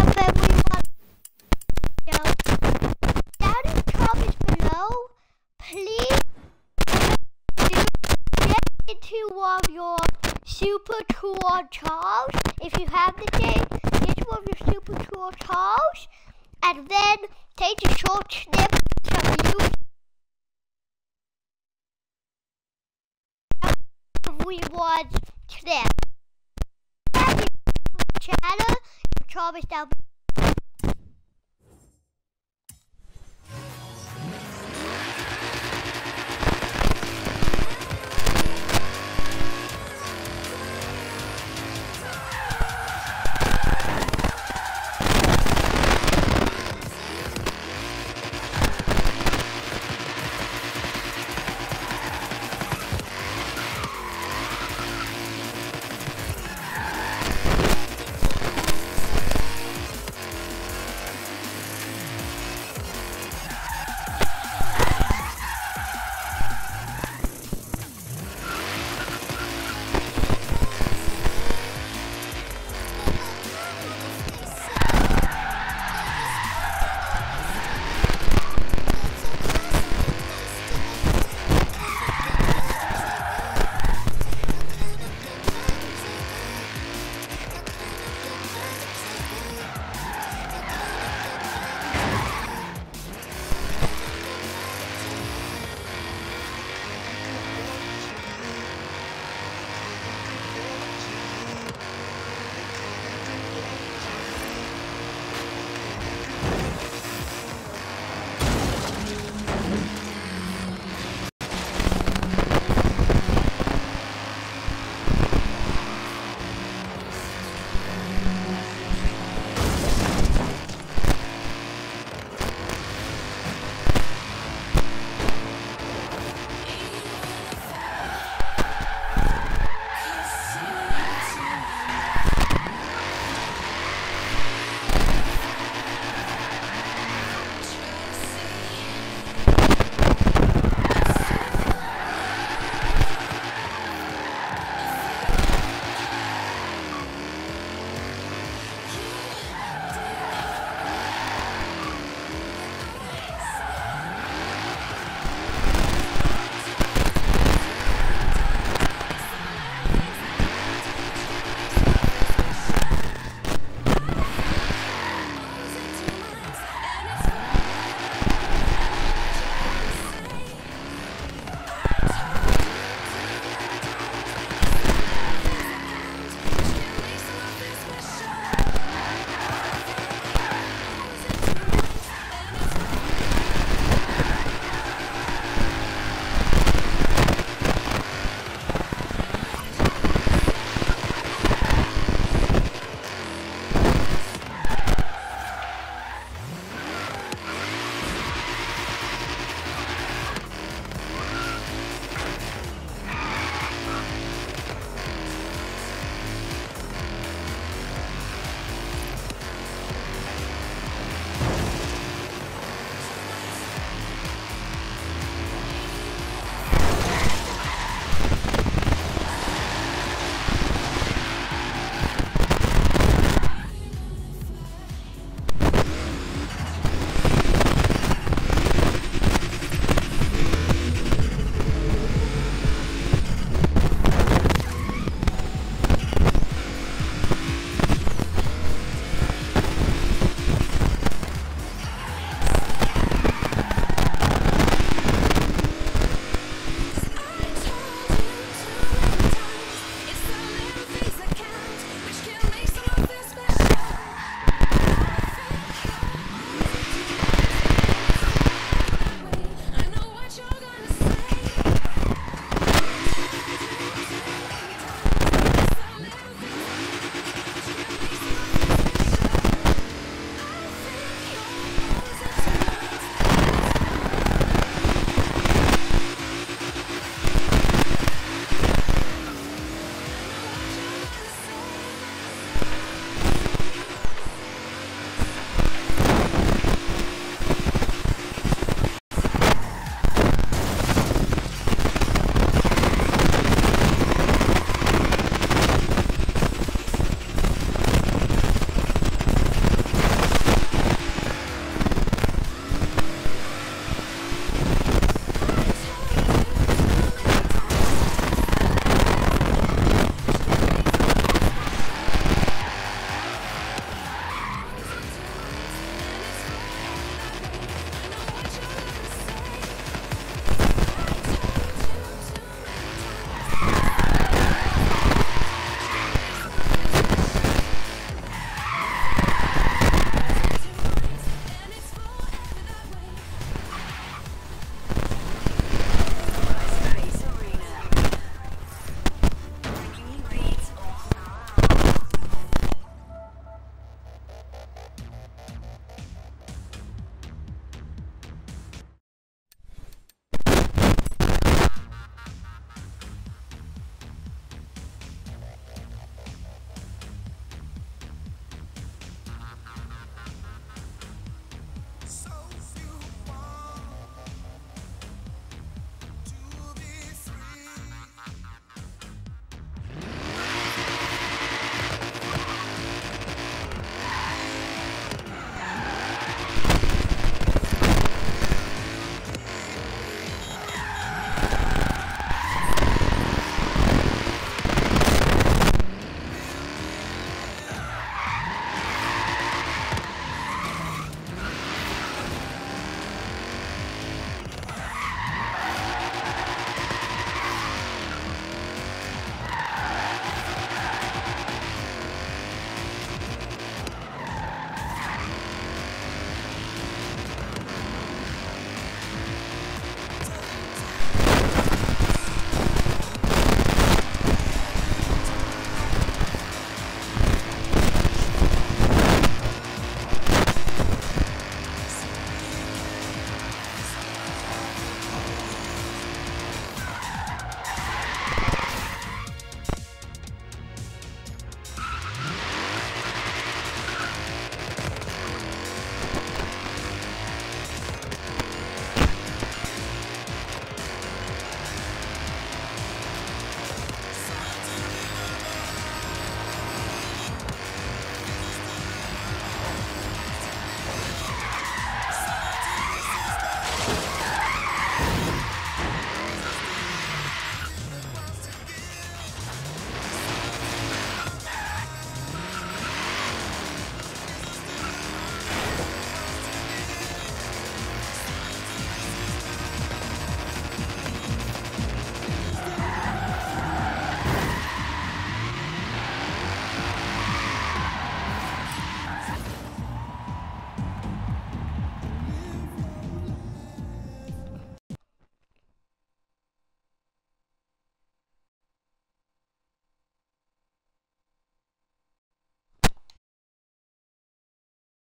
up everyone? Yo, down in the comments below, please get into one of your super cool charms. If you have the game, get one of your super cool charms, and then take a short snip from you. Rewards clip. Channel, Travis down